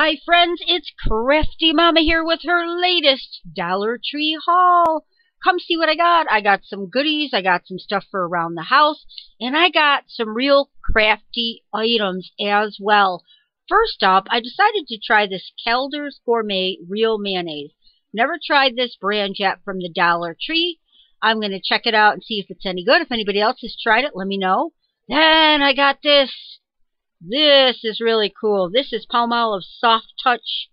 Hi friends, it's Crafty Mama here with her latest Dollar Tree haul. Come see what I got. I got some goodies, I got some stuff for around the house, and I got some real crafty items as well. First up, I decided to try this Calder's Gourmet Real Mayonnaise. Never tried this brand yet from the Dollar Tree. I'm going to check it out and see if it's any good. If anybody else has tried it, let me know. Then I got this this is really cool. This is Palmolive Soft Touch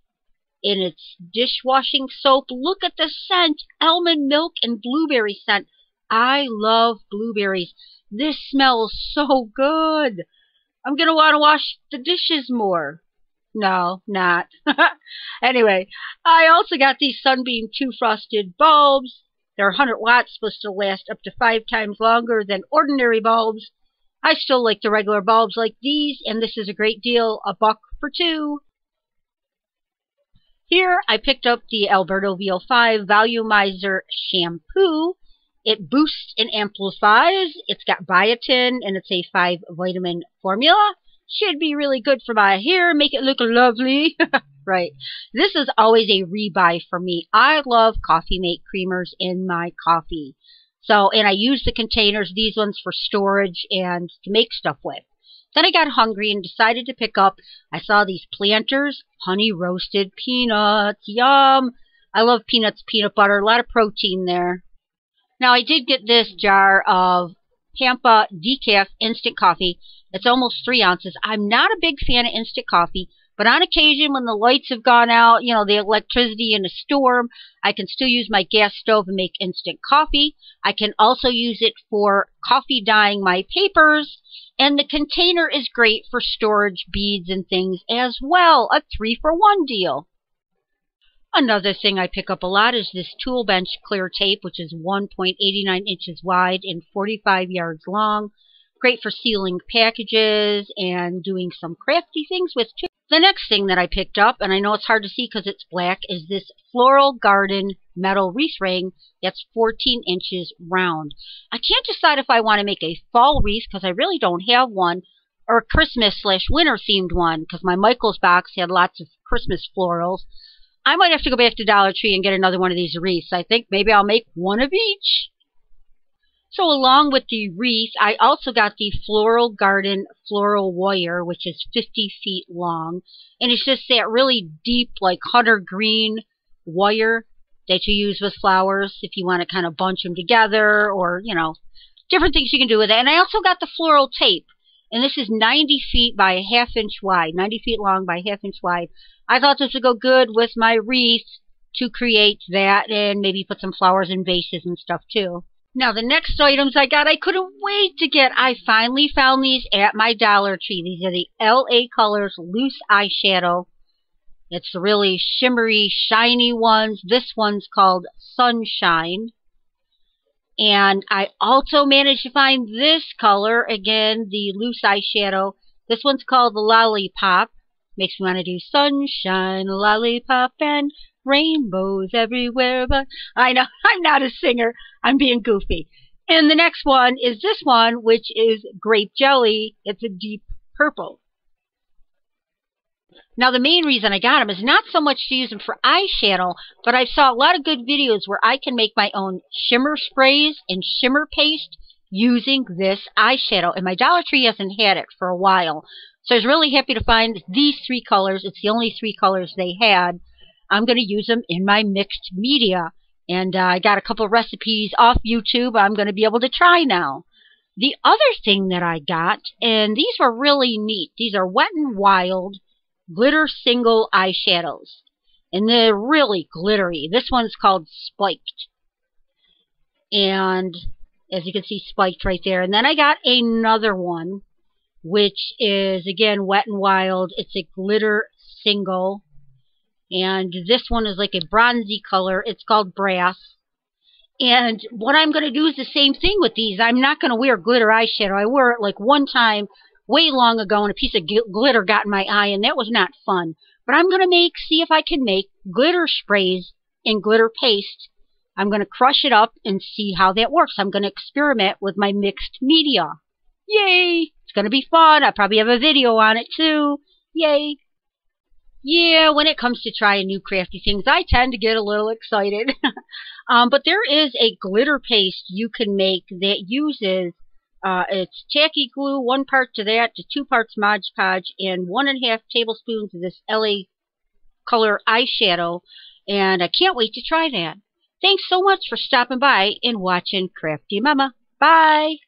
in its dishwashing soap. Look at the scent. Almond milk and blueberry scent. I love blueberries. This smells so good. I'm going to want to wash the dishes more. No, not. anyway, I also got these Sunbeam 2 frosted bulbs. They're 100 watts, supposed to last up to five times longer than ordinary bulbs. I still like the regular bulbs like these, and this is a great deal, a buck for two. Here I picked up the Alberto VO5 Volumizer Shampoo. It boosts and amplifies. It's got biotin and it's a 5 vitamin formula. Should be really good for my hair, make it look lovely. right. This is always a rebuy for me. I love Coffee Mate creamers in my coffee. So, and I use the containers, these ones for storage and to make stuff with. Then I got hungry and decided to pick up, I saw these planters, honey roasted peanuts, yum. I love peanuts, peanut butter, a lot of protein there. Now I did get this jar of Pampa decaf instant coffee. It's almost three ounces. I'm not a big fan of instant coffee, but on occasion, when the lights have gone out, you know, the electricity in a storm, I can still use my gas stove and make instant coffee. I can also use it for coffee dyeing my papers. And the container is great for storage beads and things as well. A three for one deal. Another thing I pick up a lot is this tool bench clear tape, which is 1.89 inches wide and 45 yards long. Great for sealing packages and doing some crafty things with too. The next thing that I picked up, and I know it's hard to see because it's black, is this Floral Garden metal wreath ring that's 14 inches round. I can't decide if I want to make a fall wreath because I really don't have one, or a Christmas slash winter themed one because my Michaels box had lots of Christmas florals. I might have to go back to Dollar Tree and get another one of these wreaths. I think maybe I'll make one of each. So along with the wreath, I also got the Floral Garden Floral Wire, which is 50 feet long. And it's just that really deep, like hunter green wire that you use with flowers if you want to kind of bunch them together or, you know, different things you can do with it. And I also got the floral tape. And this is 90 feet by a half inch wide, 90 feet long by half inch wide. I thought this would go good with my wreath to create that and maybe put some flowers in vases and stuff too. Now, the next items I got, I couldn't wait to get. I finally found these at my Dollar Tree. These are the LA Colors Loose Eyeshadow. It's the really shimmery, shiny ones. This one's called Sunshine. And I also managed to find this color, again, the loose eyeshadow. This one's called Lollipop. Makes me want to do sunshine, lollipop, and rainbows everywhere, but I know I'm not a singer. I'm being goofy. And the next one is this one, which is grape jelly. It's a deep purple. Now, the main reason I got them is not so much to use them for eyeshadow, but I saw a lot of good videos where I can make my own shimmer sprays and shimmer paste using this eyeshadow. And my Dollar Tree hasn't had it for a while. So I was really happy to find these three colors. It's the only three colors they had. I'm going to use them in my mixed media. And uh, I got a couple recipes off YouTube I'm going to be able to try now. The other thing that I got, and these were really neat. These are Wet and Wild glitter single eyeshadows. And they're really glittery. This one's called Spiked. And as you can see, spiked right there. And then I got another one, which is, again, Wet and Wild. It's a glitter single. And this one is like a bronzy color. It's called Brass. And what I'm going to do is the same thing with these. I'm not going to wear glitter eyeshadow. I wore it like one time way long ago and a piece of glitter got in my eye and that was not fun. But I'm going to make, see if I can make glitter sprays and glitter paste. I'm going to crush it up and see how that works. I'm going to experiment with my mixed media. Yay! It's going to be fun. I probably have a video on it too. Yay! Yeah, when it comes to trying new crafty things, I tend to get a little excited. um, but there is a glitter paste you can make that uses uh, it's tacky glue, one part to that, to two parts Mod Podge, and one and a half tablespoons of this LA color eyeshadow. And I can't wait to try that. Thanks so much for stopping by and watching Crafty Mama. Bye!